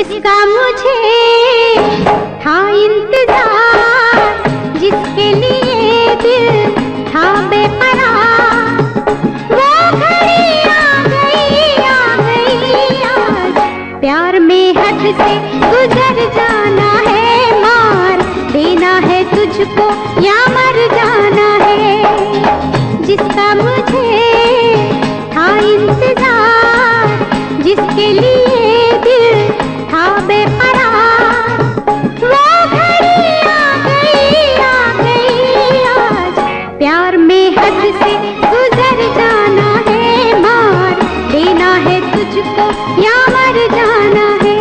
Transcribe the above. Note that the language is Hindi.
जिसका मुझे था इंतज़ार, जिसके लिए दिल था बेपरा वो घड़ी आ गई आ गई आज। प्यार में हद से गुजर जाना है मार। देना है तुझको या मर जाना है। जिसका तो जाना है।